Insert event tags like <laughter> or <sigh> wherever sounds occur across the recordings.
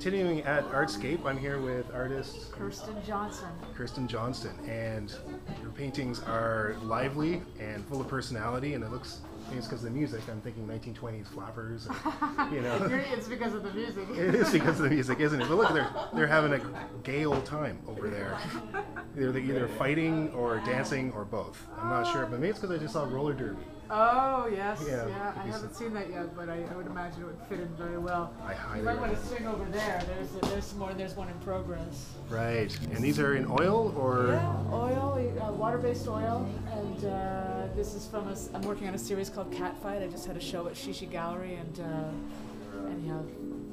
continuing at Artscape, I'm here with artist Kirsten Johnson. Kirsten Johnson, and your paintings are lively and full of personality, and it looks. I think it's because of the music. I'm thinking 1920s flappers, and, <laughs> you know. It's because of the music. It is because of the music, isn't it? But look, they're they're having a gay old time over there. <laughs> They're either fighting or dancing or both. I'm not sure, but maybe it's because I just saw roller derby. Oh yes, Yeah, yeah. I haven't seen that yet, but I, I would imagine it would fit in very well. I highly You might want to swing over there. There's there's some more. There's one in progress. Right, and these are in oil or Yeah, oil, uh, water-based oil, and uh, this is from a s I'm working on a series called Catfight. I just had a show at Shishi Gallery, and uh, anyhow,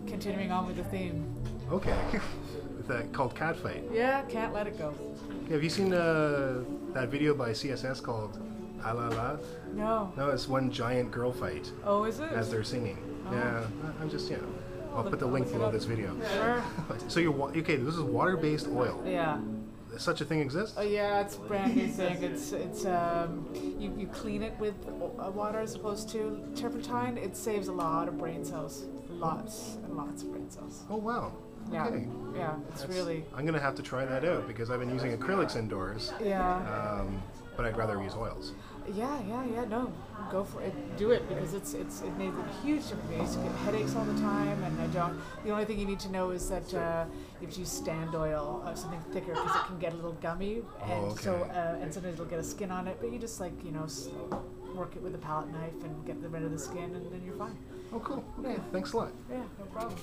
continuing on with the theme. okay, <laughs> with that called Catfight. Yeah, can't let it go. Have you seen uh, that video by CSS called La La? No. No, it's one giant girl fight Oh, is it? as they're singing. Yeah, I'm just you know. I'll put the link below this video. Sure. So you're okay. This is water-based oil. Yeah. Such a thing exists? Oh yeah, it's a brand new thing. It's it's um, you, you clean it with uh, water as opposed to turpentine. It saves a lot of brain cells, lots and lots of brain cells. Oh wow. Yeah, Okay. yeah, it's That's- really I'm gonna have to try that out because I've been using acrylics indoors, yeah, um, but I'd rather use oils. yeah, yeah, yeah. No, go for it. Do it because it's it's it made a huge difference. I used to get headaches all the time, and I don't. The only thing you need to know is that uh, you have to use stand oil, uh, something thicker, because it can get a little gummy, and Oh, so uh, and sometimes it'll get a skin on it. But you just like you know. Work it with a palette knife and get the rid of the skin, and then you're fine. Oh cool. Okay. Thanks a lot. Yeah, no problem.